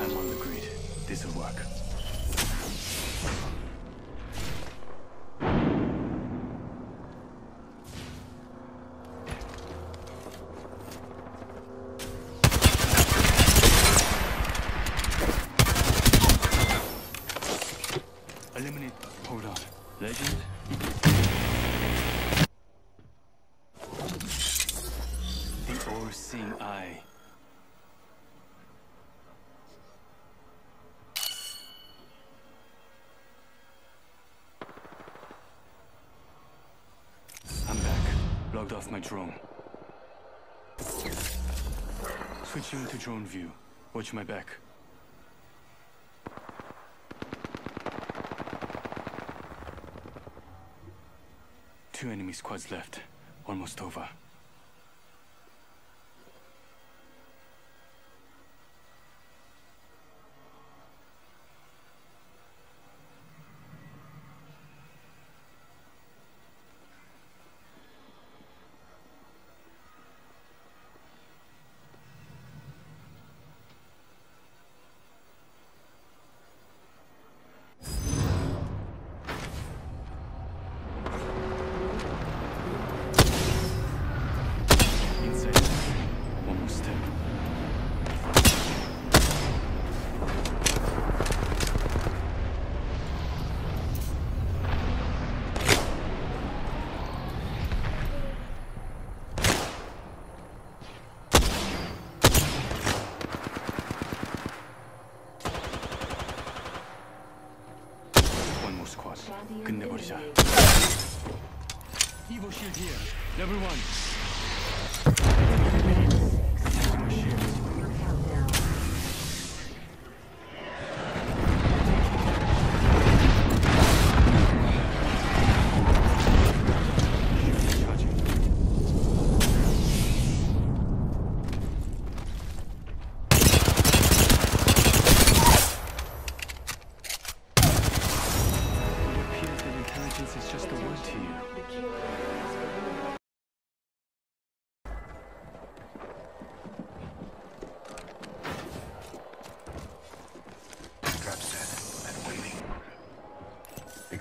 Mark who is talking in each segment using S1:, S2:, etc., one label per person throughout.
S1: I'm on the grid. This'll work. Eliminate. Hold on. Legend? The all-seeing eye. I'm back. Logged off my drone. Switching to drone view. Watch my back. Two enemy squads left. Almost over. Inside. One more step. One more squad. Soldier. Evo shield here. Level one.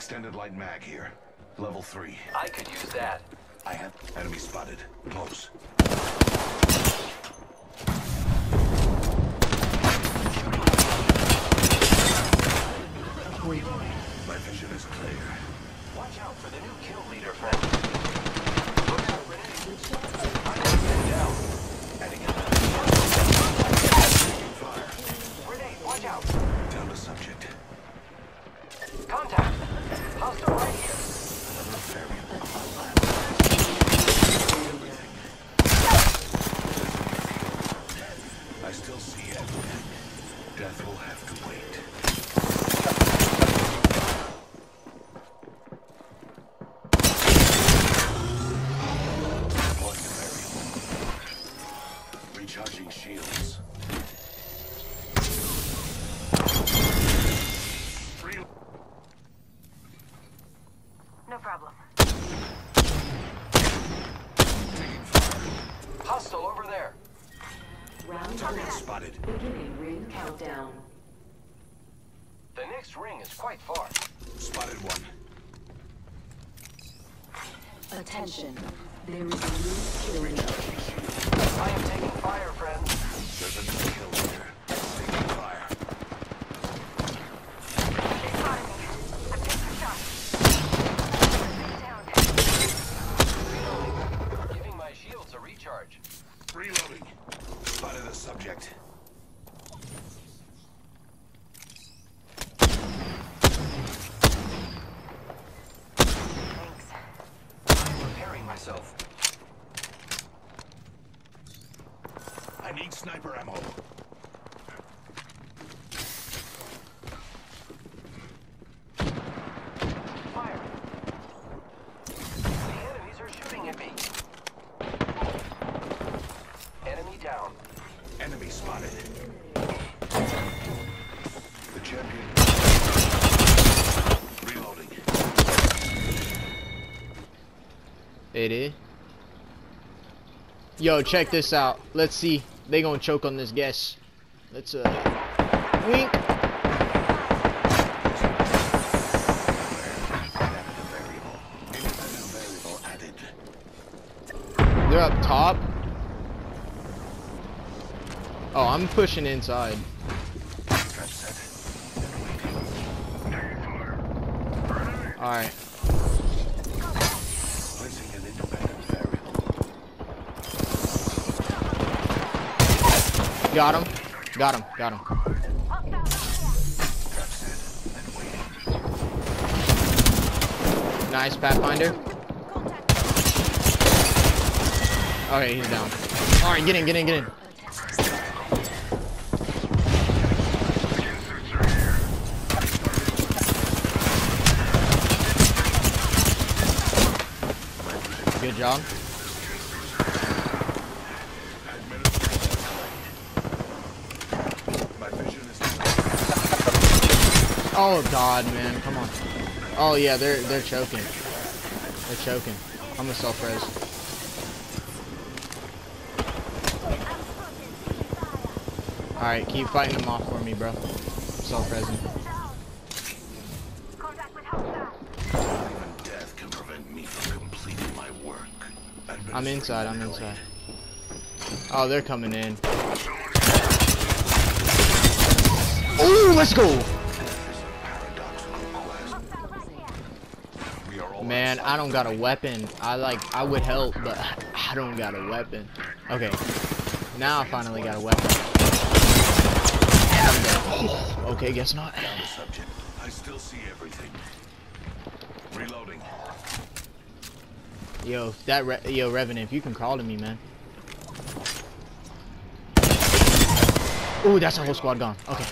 S2: Extended light mag here. Level three.
S3: I could use that.
S2: I have enemy spotted. Close. My vision is clear.
S3: Watch out for the new kill leader, friend.
S2: Death will have to wait. Recharging shields.
S4: No problem.
S3: Hostile over there.
S5: Round
S2: Target
S5: one.
S2: spotted.
S5: Beginning ring countdown.
S3: The next ring is quite far.
S2: Spotted one.
S5: Attention. There is a new kill leader.
S3: I am taking
S2: subject.
S6: Yo, check this out. Let's see. they gonna choke on this gas. Let's uh wink. They're up top. Oh, I'm pushing inside.
S2: Trap
S6: Got him. Got him. Got him. Nice Pathfinder. Okay, he's down. All right, get in, get in, get in. Good job.
S2: My vision is
S6: Oh God, man, come on. Oh yeah, they're they're choking. They're choking. I'm a self res. All right, keep fighting them off for me, bro. Self resing. I'm inside. I'm inside. Oh, they're coming in. Ooh, let's go. Man, I don't got a weapon. I like, I would help, but I don't got a weapon. Okay, now I finally got a weapon. Okay, guess not.
S2: on the subject. I still see everything. Reloading.
S6: Yo, that re yo Revenant, if you can crawl to me, man. Ooh, that's a whole squad gone. Okay.